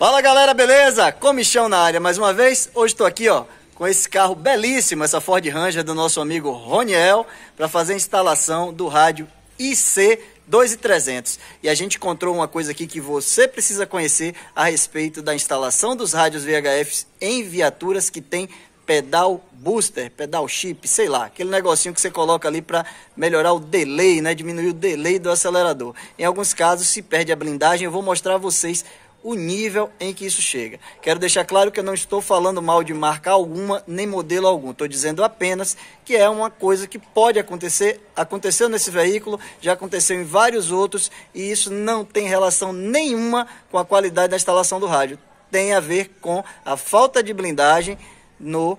Fala galera, beleza? Comichão na área mais uma vez. Hoje estou aqui, ó, com esse carro belíssimo, essa Ford Ranger do nosso amigo Roniel, para fazer a instalação do rádio IC 2300. E a gente encontrou uma coisa aqui que você precisa conhecer a respeito da instalação dos rádios VHF em viaturas que tem pedal booster, pedal chip, sei lá, aquele negocinho que você coloca ali para melhorar o delay, né, diminuir o delay do acelerador. Em alguns casos se perde a blindagem, eu vou mostrar a vocês o nível em que isso chega. Quero deixar claro que eu não estou falando mal de marca alguma, nem modelo algum. Estou dizendo apenas que é uma coisa que pode acontecer, aconteceu nesse veículo, já aconteceu em vários outros, e isso não tem relação nenhuma com a qualidade da instalação do rádio. Tem a ver com a falta de blindagem no,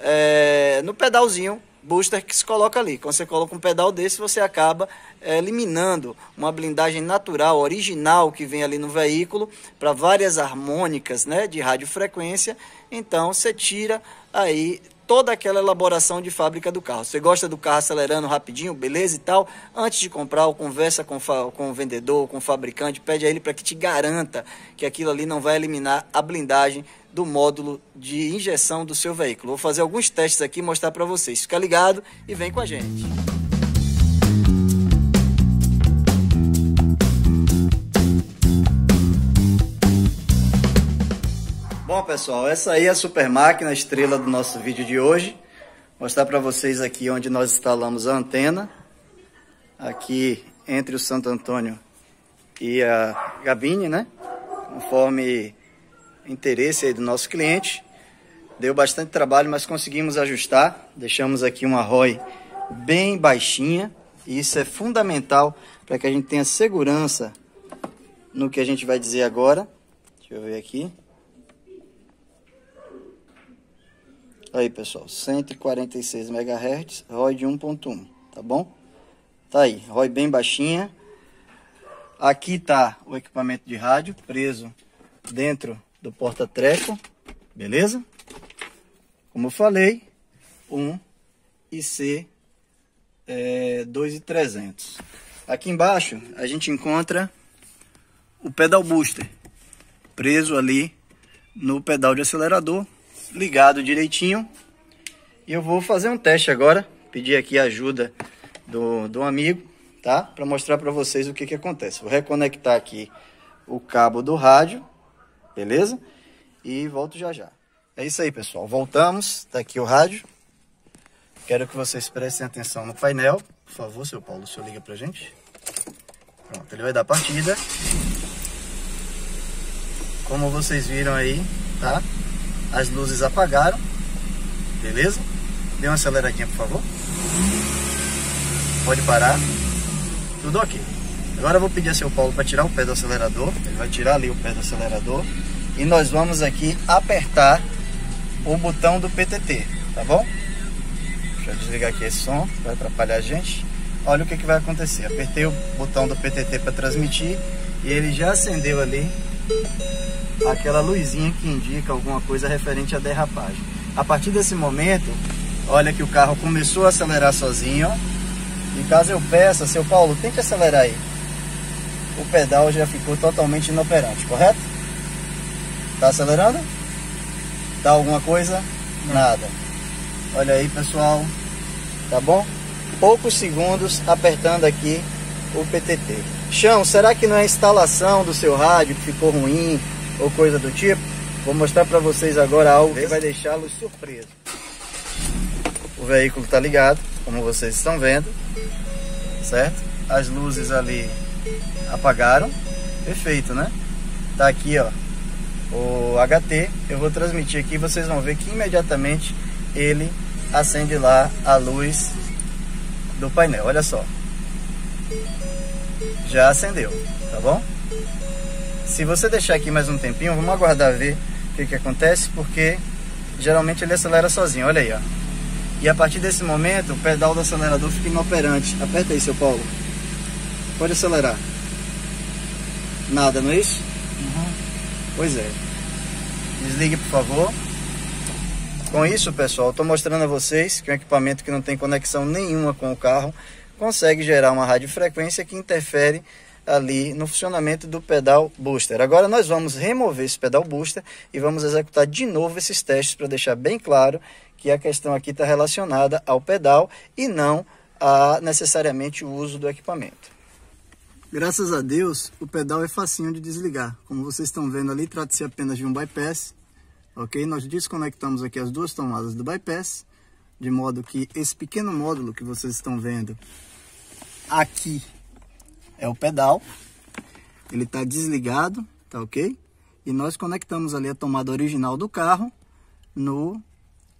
é, no pedalzinho booster que se coloca ali. Quando você coloca um pedal desse, você acaba é, eliminando uma blindagem natural, original que vem ali no veículo para várias harmônicas né, de radiofrequência. Então você tira aí toda aquela elaboração de fábrica do carro. Você gosta do carro acelerando rapidinho, beleza e tal? Antes de comprar, conversa com, com o vendedor, com o fabricante, pede a ele para que te garanta que aquilo ali não vai eliminar a blindagem do módulo de injeção do seu veículo. Vou fazer alguns testes aqui e mostrar para vocês. Fica ligado e vem com a gente. Bom pessoal, essa aí é a super máquina estrela do nosso vídeo de hoje. Vou mostrar para vocês aqui onde nós instalamos a antena. Aqui entre o Santo Antônio e a Gabine, né? Conforme interesse aí do nosso cliente. Deu bastante trabalho, mas conseguimos ajustar. Deixamos aqui uma ROI bem baixinha. E isso é fundamental para que a gente tenha segurança no que a gente vai dizer agora. Deixa eu ver aqui. Aí, pessoal, 146 MHz, ROI de 1.1, tá bom? Tá aí, ROI bem baixinha. Aqui tá o equipamento de rádio preso dentro do porta-treco, beleza? Como eu falei, um IC é, 2300. Aqui embaixo a gente encontra o pedal booster preso ali no pedal de acelerador, ligado direitinho. E eu vou fazer um teste agora, pedir aqui a ajuda do, do amigo, tá? Para mostrar para vocês o que, que acontece. Vou reconectar aqui o cabo do rádio beleza? E volto já já. É isso aí, pessoal. Voltamos. Tá aqui o rádio. Quero que vocês prestem atenção no painel. Por favor, seu Paulo, o senhor liga pra gente. Pronto, ele vai dar partida. Como vocês viram aí, tá? As luzes apagaram. Beleza? Dê uma aceleradinha, por favor. Pode parar. Tudo ok. Agora eu vou pedir a seu Paulo para tirar o pé do acelerador. Ele vai tirar ali o pé do acelerador. E nós vamos aqui apertar o botão do PTT, tá bom? Deixa eu desligar aqui esse som, vai atrapalhar a gente. Olha o que, que vai acontecer. Apertei o botão do PTT para transmitir e ele já acendeu ali aquela luzinha que indica alguma coisa referente à derrapagem. A partir desse momento, olha que o carro começou a acelerar sozinho. E caso eu peça, seu Paulo, tem que acelerar aí o pedal já ficou totalmente inoperante, correto? Tá acelerando? Dá alguma coisa? Nada. Olha aí, pessoal. Tá bom? Poucos segundos apertando aqui o PTT. Chão, será que não é a instalação do seu rádio que ficou ruim ou coisa do tipo? Vou mostrar para vocês agora algo que vai deixá-los surpresos. O veículo está ligado, como vocês estão vendo, certo? As luzes ali apagaram. Perfeito, né? Tá aqui, ó, o HT. Eu vou transmitir aqui, vocês vão ver que imediatamente ele acende lá a luz do painel. Olha só. Já acendeu, tá bom? Se você deixar aqui mais um tempinho, vamos aguardar ver o que, que acontece, porque geralmente ele acelera sozinho. Olha aí, ó. E a partir desse momento, o pedal do acelerador fica inoperante. Aperta aí, seu Paulo. Pode acelerar. Nada, não é isso? Uhum. Pois é. Desligue, por favor. Com isso, pessoal, estou mostrando a vocês que um equipamento que não tem conexão nenhuma com o carro consegue gerar uma radiofrequência que interfere ali no funcionamento do pedal booster. Agora nós vamos remover esse pedal booster e vamos executar de novo esses testes para deixar bem claro que a questão aqui está relacionada ao pedal e não a necessariamente o uso do equipamento. Graças a Deus, o pedal é facinho de desligar. Como vocês estão vendo ali, trata-se apenas de um bypass. Ok? Nós desconectamos aqui as duas tomadas do bypass, de modo que esse pequeno módulo que vocês estão vendo aqui é o pedal. Ele está desligado, tá ok? E nós conectamos ali a tomada original do carro no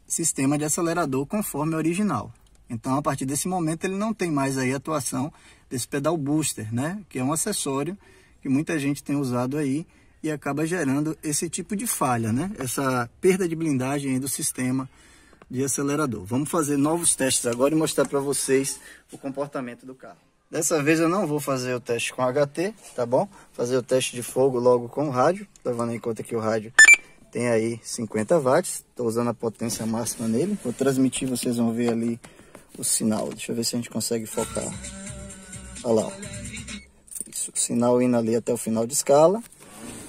sistema de acelerador conforme original. Então, a partir desse momento, ele não tem mais aí a atuação desse pedal booster, né? Que é um acessório que muita gente tem usado aí e acaba gerando esse tipo de falha, né? Essa perda de blindagem do sistema de acelerador. Vamos fazer novos testes agora e mostrar para vocês o comportamento do carro. Dessa vez eu não vou fazer o teste com HT, tá bom? Fazer o teste de fogo logo com o rádio, levando em conta que o rádio tem aí 50 watts, estou usando a potência máxima nele. Vou transmitir, vocês vão ver ali o sinal. Deixa eu ver se a gente consegue focar. Olha lá. Isso, o sinal indo ali até o final de escala.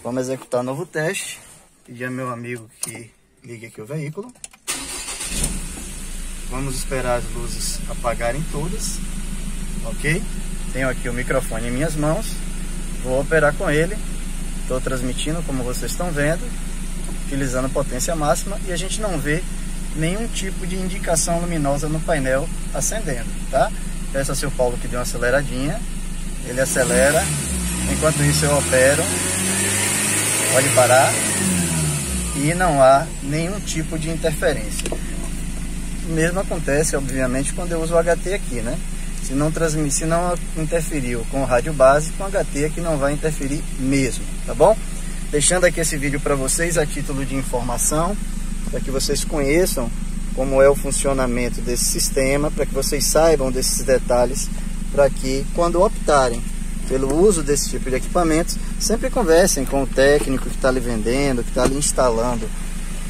Vamos executar novo teste. Pedir a meu amigo que ligue aqui o veículo. Vamos esperar as luzes apagarem todas. Ok? Tenho aqui o microfone em minhas mãos. Vou operar com ele. Estou transmitindo como vocês estão vendo utilizando potência máxima e a gente não vê nenhum tipo de indicação luminosa no painel acendendo, tá? Peço ao seu Paulo que dê uma aceleradinha, ele acelera, enquanto isso eu opero, pode parar e não há nenhum tipo de interferência. O mesmo acontece, obviamente, quando eu uso o HT aqui, né? Se não, se não interferiu com o rádio base, com HT aqui não vai interferir mesmo, tá bom? Deixando aqui esse vídeo para vocês a título de informação, para que vocês conheçam como é o funcionamento desse sistema, para que vocês saibam desses detalhes, para que quando optarem pelo uso desse tipo de equipamentos, sempre conversem com o técnico que está ali vendendo, que está ali instalando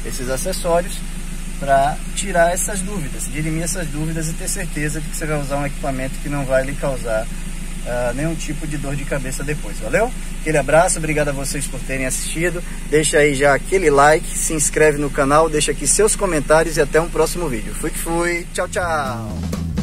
esses acessórios, para tirar essas dúvidas, dirimir essas dúvidas e ter certeza de que você vai usar um equipamento que não vai lhe causar uh, nenhum tipo de dor de cabeça depois, valeu? Aquele abraço, obrigado a vocês por terem assistido. Deixa aí já aquele like, se inscreve no canal, deixa aqui seus comentários e até um próximo vídeo. Fui que fui, tchau, tchau!